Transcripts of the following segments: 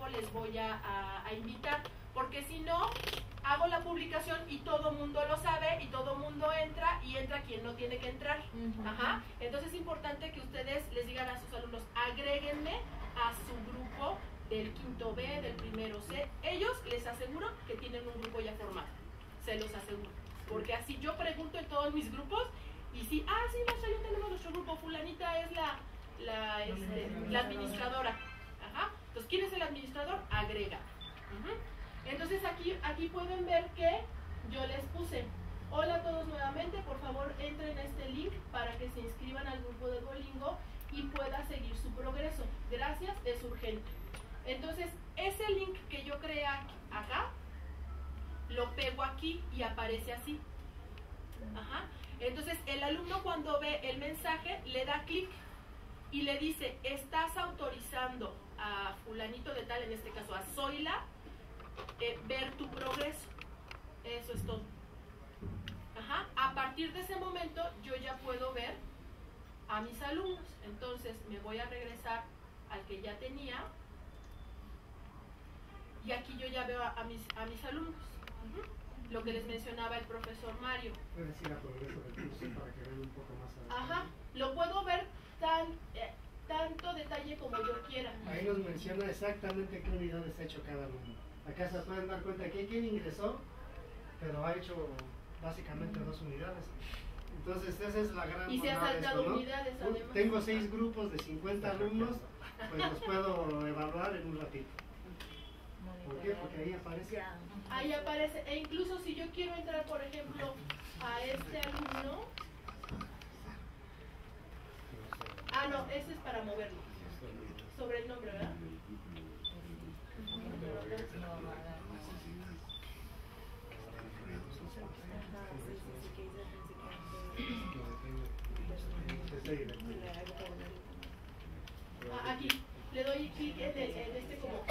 grupo les voy a, invitar, porque si no, hago la publicación y todo mundo lo sabe y todo mundo entra y entra quien no tiene que entrar. Ajá. Entonces es importante que ustedes les digan a sus alumnos, agréguenme a su grupo del quinto B, del primero C. Ellos les aseguro que tienen un grupo ya formado, se los aseguro. Porque así yo pregunto en todos mis grupos y si, ah, sí, ya tenemos nuestro grupo, fulanita es la, la, este, la administradora. Agrega. Entonces aquí, aquí pueden ver que yo les puse, hola a todos nuevamente, por favor entren a este link para que se inscriban al grupo de Bolingo y pueda seguir su progreso. Gracias, es urgente. Entonces, ese link que yo creé acá, lo pego aquí y aparece así. Entonces, el alumno cuando ve el mensaje le da clic y le dice, estás autorizando a fulanito de tal, en este caso a Zoila, eh, ver tu progreso. Eso es todo. Ajá. A partir de ese momento yo ya puedo ver a mis alumnos. Entonces me voy a regresar al que ya tenía y aquí yo ya veo a, mis, a mis alumnos. Lo que les mencionaba el profesor Mario. Puedes ir a progreso del curso para que vean un poco más. Ajá. Lo puedo ver tan, eh, tanto detalle como yo quiera. Ahí nos menciona exactamente qué unidades ha hecho cada alumno. Acá se pueden dar cuenta que quién ingresó, pero ha hecho básicamente dos unidades. Entonces esa es la gran Y se ha saltado unidades además. Tengo seis grupos de 50 alumnos, pues los puedo evaluar en un ratito. ¿Por qué? Porque ahí aparece. Ahí aparece. E incluso si yo quiero entrar, por ejemplo, a este alumno. Ah, no, ese es para moverlo. Sobre el nombre, ¿verdad? Ah, aquí le doy clic en, este como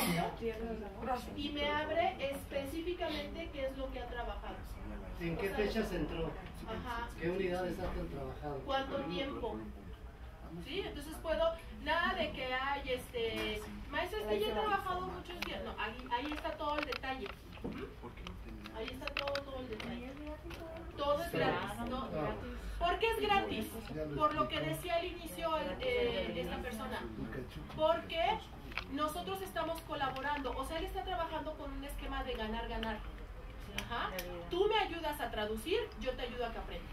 y me abre específicamente qué es lo que ha trabajado. ¿En qué fechas entró? ¿Qué unidades han trabajado? ¿Cuánto tiempo? ¿Sí? Entonces puedo, nada de que hay este, maestro, que ya he trabajado muchos días. No, ahí, ahí está todo el detalle. Ahí está todo, todo el detalle. Todo es gratis. ¿no? ¿Por qué es gratis? Por lo que decía al inicio eh, esta persona. Porque nosotros estamos colaborando. O sea, él está trabajando con un esquema de ganar, ganar. Ajá. Tú me ayudas a traducir, yo te ayudo a que aprendas.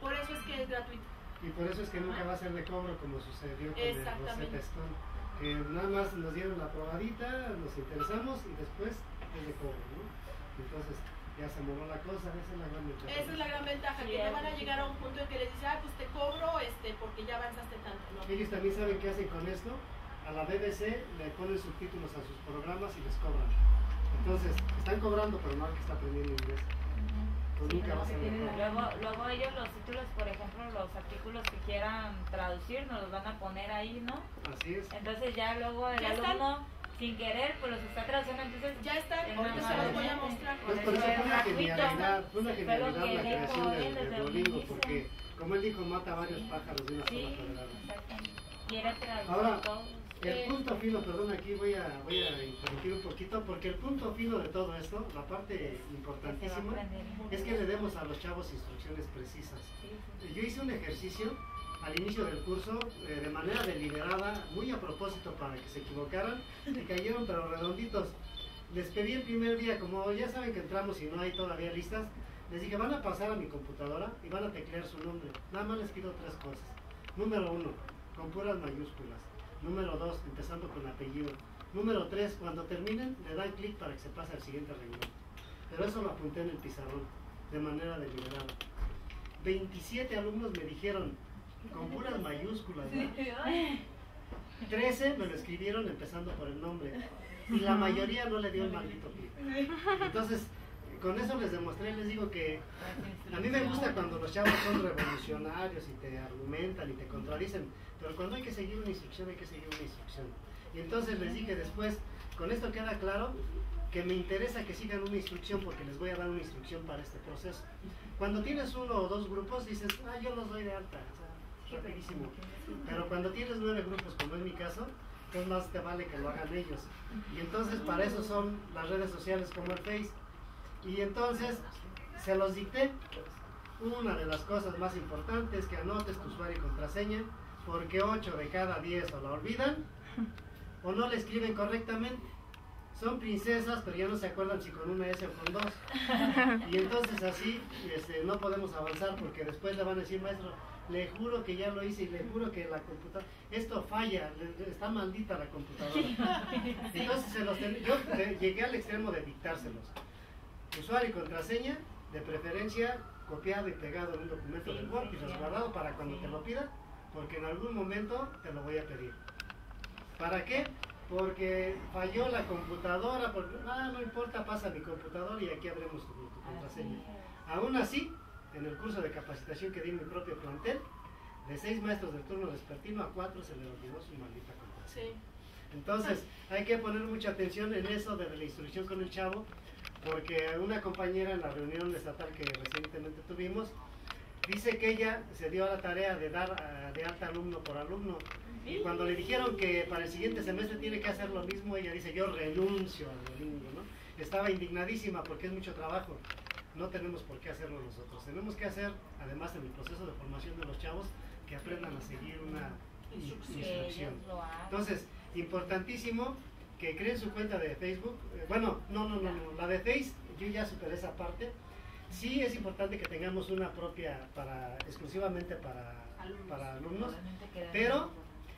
Por eso es que es gratuito. Y por eso es que nunca va a ser de cobro como sucedió con el Rosetta Stone. Que nada más nos dieron la probadita, nos interesamos y después es de cobro, ¿no? Entonces, ya se movió la cosa, esa es la gran ventaja. Esa es la gran ventaja, que no van a llegar a un punto en que les dice, ah, pues te cobro este, porque ya avanzaste tanto. ¿no? Ellos también saben qué hacen con esto. A la BBC le ponen subtítulos a sus programas y les cobran. Entonces, están cobrando, pero no al que está aprendiendo inglés. Pues nunca a luego, luego ellos los títulos, por ejemplo, los artículos que quieran traducir, nos los van a poner ahí, ¿no? Así es. Entonces ya luego el alumno sin querer, pues los está traduciendo, entonces ya está, ahorita se los voy a mostrar. Pues por eso fue una genialidad, fue una genialidad la creación del de Duolingo, porque como él dijo, mata varios pájaros de una sola pedrada. Ahora, el punto fino, perdón, aquí voy a, voy a interrumpir un poquito, porque el punto fino de todo esto, la parte importantísima, es que le demos a los chavos instrucciones precisas. Yo hice un ejercicio al inicio del curso eh, de manera deliberada, muy a propósito para que se equivocaran, y cayeron pero redonditos. Les pedí el primer día, como ya saben que entramos y no hay todavía listas, les dije, van a pasar a mi computadora y van a teclear su nombre. Nada más les pido tres cosas. Número uno, con puras mayúsculas. Número dos, empezando con apellido. Número tres, cuando terminen, le dan clic para que se pase al siguiente renglón. Pero eso lo apunté en el pizarrón, de manera deliberada. 27 alumnos me dijeron, con puras mayúsculas. 13 me lo escribieron empezando por el nombre y la mayoría no le dio el maldito clic. Entonces, con eso les demostré, les digo que a mí me gusta cuando los chavos son revolucionarios y te argumentan y te contradicen, pero cuando hay que seguir una instrucción, hay que seguir una instrucción. Y entonces les dije después, con esto queda claro que me interesa que sigan una instrucción porque les voy a dar una instrucción para este proceso. Cuando tienes uno o dos grupos, dices, ah, yo los doy de alta. rapidísimo. Pero cuando tienes nueve grupos, como es mi caso, entonces más te vale que lo hagan ellos. Y entonces para eso son las redes sociales como el Face. Y entonces se los dicté. Una de las cosas más importantes que anotes tu usuario y contraseña, porque 8 de cada 10 o la olvidan o no la escriben correctamente. Son princesas, pero ya no se acuerdan si con una S o con dos. Y entonces así este, no podemos avanzar porque después le van a decir, maestro, le juro que ya lo hice y le juro que la computadora, esto falla, está maldita la computadora. Entonces se los yo llegué al extremo de dictárselos. Usuario y contraseña, de preferencia copiado y pegado en un documento del Word y resguardado para cuando te lo pida, porque en algún momento te lo voy a pedir. ¿Para qué? Porque falló la computadora, porque ah, no importa, pasa mi computadora y aquí abrimos tu, contraseña. Aún así, en el curso de capacitación que di en mi propio plantel, de seis maestros del turno despertino a cuatro se le olvidó su maldita contraseña. Entonces, hay que poner mucha atención en eso de la instrucción con el chavo, porque una compañera en la reunión estatal que recientemente tuvimos, dice que ella se dio a la tarea de dar ah, de alta alumno por alumno. Y cuando le dijeron que para el siguiente semestre tiene que hacer lo mismo, ella dice, yo renuncio al domingo, ¿no? Estaba indignadísima porque es mucho trabajo. No tenemos por qué hacerlo nosotros. Tenemos que hacer, además en el proceso de formación de los chavos, que aprendan a seguir una instrucción. Entonces, importantísimo que creen su cuenta de Facebook. Eh, bueno, no, no, no, no, la de Face, yo ya superé esa parte. Sí es importante que tengamos una propia para exclusivamente para alumnos, para alumnos pero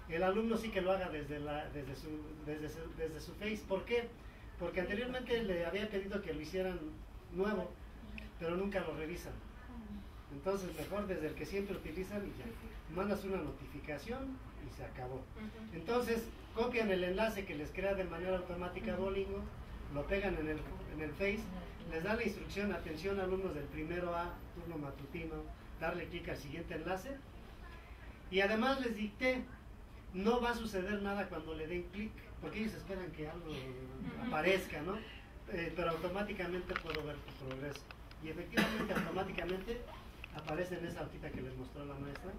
el alumno sí que lo haga desde, la, desde, su, desde, su, desde su Face. ¿Por qué? Porque anteriormente le había pedido que lo hicieran nuevo, pero nunca lo revisan. Entonces mejor desde el que siempre utilizan y ya. Mandas una notificación y se acabó. Entonces copian el enlace que les crea de manera automática Duolingo, lo pegan en el, en el Face, les da la instrucción, atención alumnos del primero A, turno matutino, darle clic al siguiente enlace. Y además les dicté, no va a suceder nada cuando le den clic, porque ellos esperan que algo aparezca, ¿no? Eh, pero automáticamente puedo ver tu progreso. Y efectivamente, automáticamente aparece en esa hojita que les mostró la maestra,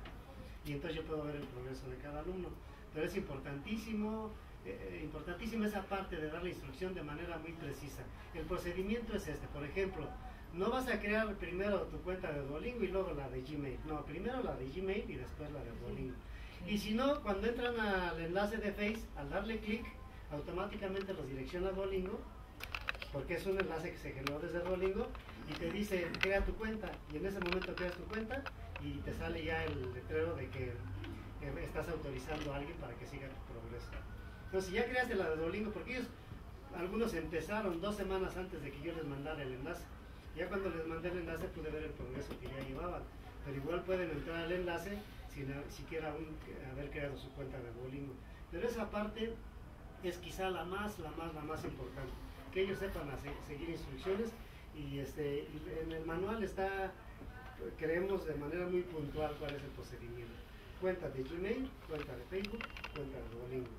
y entonces yo puedo ver el progreso de cada alumno. Pero es importantísimo, eh, importantísima esa parte de dar la instrucción de manera muy precisa. El procedimiento es este, por ejemplo, no vas a crear primero tu cuenta de Duolingo y luego la de Gmail. No, primero la de Gmail y después la de Duolingo. Y si no, cuando entran al enlace de Face, al darle clic, automáticamente los direcciona a Duolingo, porque es un enlace que se generó desde Duolingo, y te dice, crea tu cuenta. Y en ese momento creas tu cuenta y te sale ya el letrero de que estás autorizando a alguien para que siga tu progreso. Entonces, ya creaste la de Duolingo, porque ellos, algunos empezaron dos semanas antes de que yo les mandara el enlace. Ya cuando les mandé el enlace pude ver el progreso que ya llevaban. Pero igual pueden entrar al enlace sin siquiera haber creado su cuenta de Duolingo. Pero esa parte es quizá la más, la más, la más importante. Que ellos sepan seguir instrucciones y este, en el manual está, creemos de manera muy puntual cuál es el procedimiento. Cuenta de Gmail, cuenta de Facebook, cuenta de Duolingo.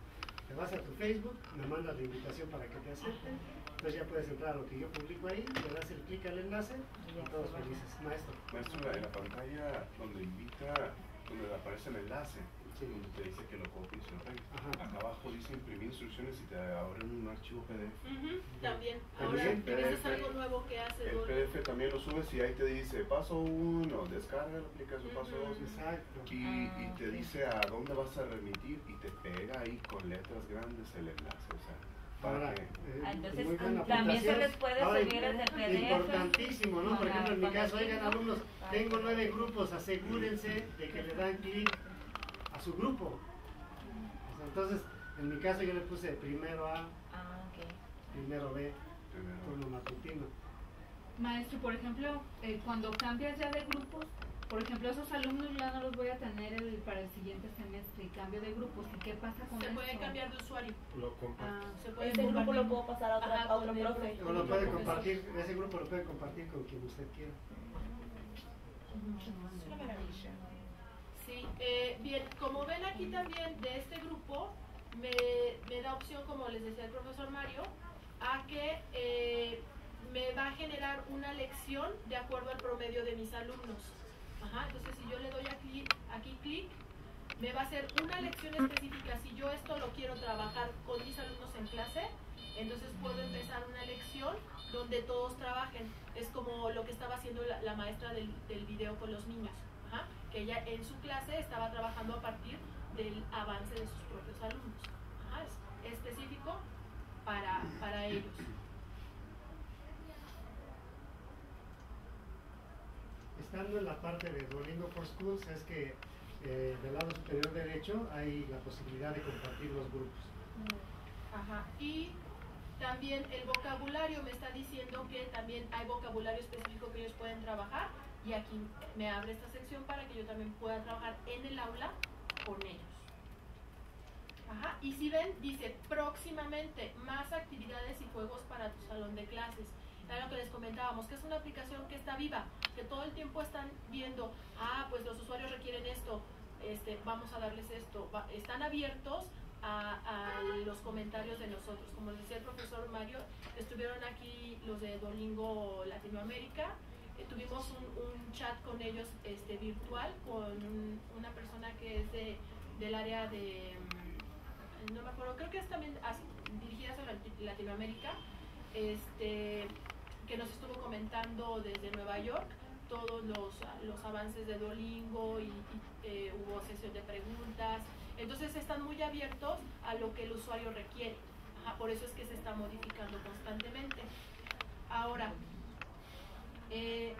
Te vas a tu Facebook, me mandas la invitación para que te acepten entonces ya puedes entrar a lo que yo publico ahí, le das el clic al enlace y todos felices. Maestro. Maestro, en la pantalla donde invita, donde aparece el enlace, donde te dice que lo copies y lo pegues. Acá abajo dice imprimir instrucciones y te abren un archivo PDF. También. Ahora, es algo nuevo que hace El PDF también lo subes y ahí te dice paso 1, descarga la aplicación, paso 2. Exacto. Y, y, te dice a dónde vas a remitir y te pega ahí con letras grandes el enlace. O sea, Ahora, eh, Entonces, también se les puede subir el PDF. Importantísimo, ¿no? Por ejemplo, en mi caso, oigan, alumnos, tengo nueve grupos, asegúrense de que le dan clic su grupo. Entonces, en mi caso, yo le puse primero A, ah, primero B, turno matutino. Maestro, por ejemplo, eh, cuando cambias ya de grupos, por ejemplo, esos alumnos ya no los voy a tener para el siguiente semestre y cambio de grupos. ¿Y qué pasa con Se puede cambiar de usuario. Lo ah, se puede ese grupo lo puedo pasar a, otra, a otro profe. O lo puede compartir, ese grupo lo puede compartir con quien usted quiera. Es una maravilla. Sí, eh, bien, como ven aquí también de este grupo, me, me, da opción, como les decía el profesor Mario, a que eh, me va a generar una lección de acuerdo al promedio de mis alumnos. Ajá, entonces si yo le doy aquí, aquí clic, me va a hacer una lección específica. Si yo esto lo quiero trabajar con mis alumnos en clase, entonces puedo empezar una lección donde todos trabajen. Es como lo que estaba haciendo la, maestra del, del, video con los niños, que ella en su clase estaba trabajando a partir del avance de sus propios alumnos. es específico para, para ellos. Estando en la parte de Duolingo for Schools, es que eh, del lado superior derecho hay la posibilidad de compartir los grupos. Ajá. Y también el vocabulario me está diciendo que también hay vocabulario específico que ellos pueden trabajar y aquí me abre esta sección para que yo también pueda trabajar en el aula con ellos. Ajá. Y si ven, dice próximamente más actividades y juegos para tu salón de clases. Era lo que les comentábamos, que es una aplicación que está viva, que todo el tiempo están viendo, ah, pues los usuarios requieren esto, este, vamos a darles esto. están abiertos a, los comentarios de nosotros. Como decía el profesor Mario, estuvieron aquí los de Dolingo Latinoamérica, tuvimos un, chat con ellos este, virtual, con una persona que es de, del área de, mm, no me acuerdo, creo que es también dirigida a Latinoamérica, este, que nos estuvo comentando desde Nueva York todos los, los avances de Duolingo y, eh, hubo sesión de preguntas. Entonces están muy abiertos a lo que el usuario requiere. por eso es que se está modificando constantemente. Ahora, eh,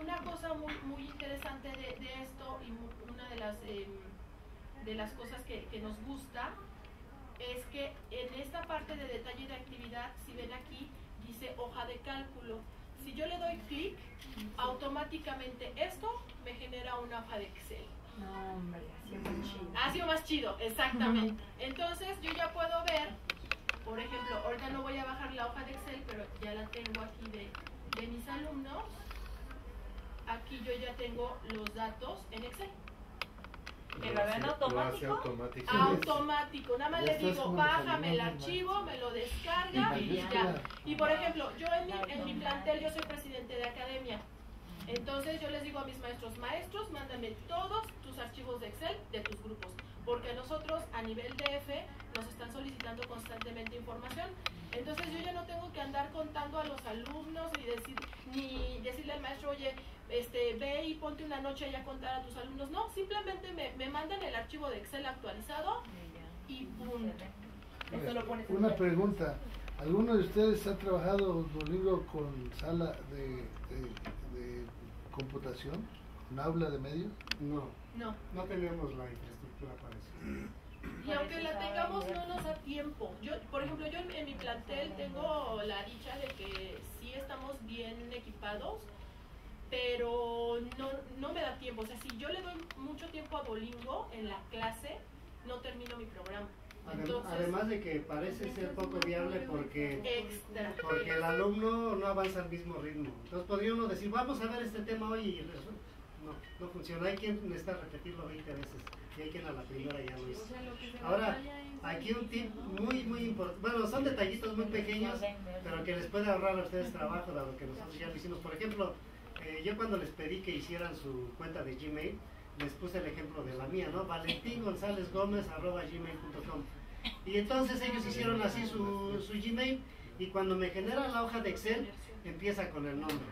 una cosa muy, muy interesante de, de, esto y una de las, em, de las cosas que, que nos gusta es que en esta parte de detalle de actividad, si ven aquí, dice hoja de cálculo. Si yo le doy clic, automáticamente esto me genera una hoja de Excel. No, hombre, ha sido más chido. Ha sido más chido, exactamente. Entonces yo ya puedo ver, por ejemplo, ahorita no voy a bajar la hoja de Excel, pero ya la tengo aquí de, de mis alumnos. Aquí yo ya tengo los datos en Excel. ¿Que lo vean automático? automático? Nada más le digo, bájame el archivo, me lo descarga y ya. Y por ejemplo, yo en mi, en mi plantel, yo soy presidente de academia. Entonces yo les digo a mis maestros, maestros, mándame todos tus archivos de Excel de tus grupos, porque a nosotros a nivel DF nos están solicitando constantemente información. Entonces yo ya no tengo que andar contando a los alumnos ni, decir, ni decirle al maestro, oye, este, ve y ponte una noche ya a contar a tus alumnos. No, simplemente me, me mandan el archivo de Excel actualizado y punto. Una pregunta. ¿Alguno de ustedes ha trabajado Duolingo con sala de, de, computación? ¿Un aula de medios? No. No. No tenemos la infraestructura Y aunque la tengamos, no nos da tiempo. Yo, por ejemplo, yo en mi plantel tengo la dicha de que sí estamos bien equipados pero no, no me da tiempo. O sea, si yo le doy mucho tiempo a Dolingo en la clase, no termino mi programa. Además de que parece ser poco viable porque, porque el alumno no avanza al mismo ritmo. Entonces podría uno decir, vamos a ver este tema hoy y no, no funciona. Hay quien necesita repetirlo 20 veces quien a la primera ya lo hizo. Ahora, aquí un tip muy, muy importante. Bueno, son detallitos muy pequeños, pero que les puede ahorrar a ustedes trabajo, dado que nosotros ya lo hicimos. Por ejemplo, eh, yo cuando les pedí que hicieran su cuenta de Gmail, les puse el ejemplo de la mía, ¿no? Valentín González Gómez arroba gmail.com. Y entonces ellos hicieron así su, su Gmail y cuando me genera la hoja de Excel empieza con el nombre.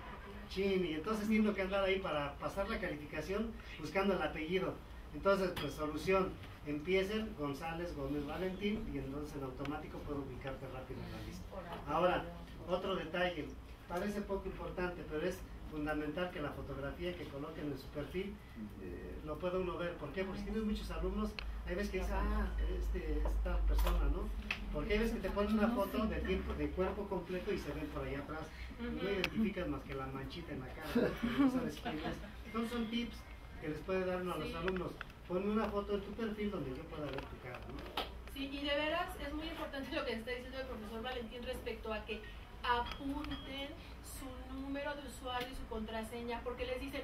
Chin, y entonces tengo que andar ahí para pasar la calificación buscando el apellido. Entonces, pues solución, empiecen González Gómez Valentín y entonces en automático puedo ubicarte rápido en la lista. Ahora, otro detalle, parece poco importante, pero es fundamental que la fotografía que coloquen en su perfil eh, lo pueda uno ver. ¿Por qué? Porque si tienes muchos alumnos, hay veces que dicen, ah, este, esta persona, ¿no? Porque hay veces que te ponen una foto de tiempo, de cuerpo completo y se ven por ahí atrás. No identificas más que la manchita en la cara, no sabes quién es. Entonces son tips que les puede dar uno a los alumnos. Ponme una foto en tu perfil donde yo pueda ver tu cara, ¿no? Sí, y de veras es muy importante lo que está diciendo el profesor Valentín respecto a que apunten su número de usuario y su contraseña, porque les dicen,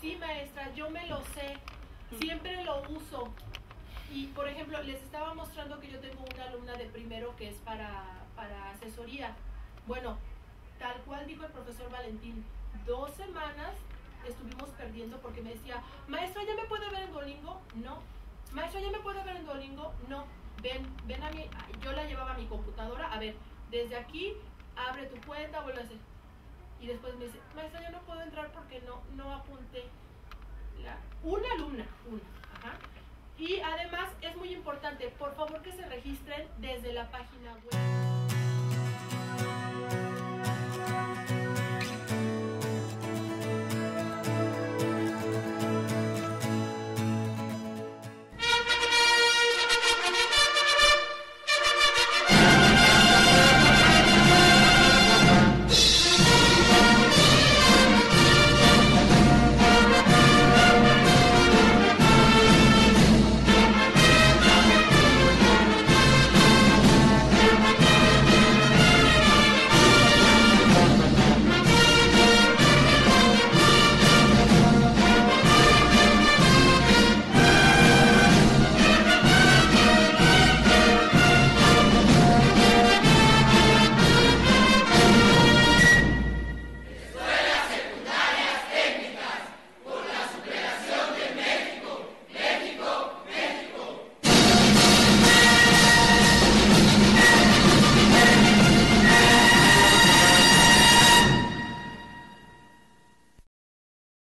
sí maestra, yo me lo sé, siempre lo uso. Y por ejemplo, les estaba mostrando que yo tengo una alumna de primero que es para, para asesoría. Bueno, tal cual dijo el profesor Valentín, dos semanas estuvimos perdiendo porque me decía, maestra, ¿ya me puede ver en Duolingo? No. Maestra, ¿ya me puede ver en Duolingo? No. Ven, ven a mí, yo la llevaba a mi computadora, a ver, desde aquí, abre tu cuenta, vuelve a hacer. Y después me dice, maestra, yo no puedo entrar porque no, no apunté. La, una alumna, una. Y además es muy importante, por favor que se registren desde la página web.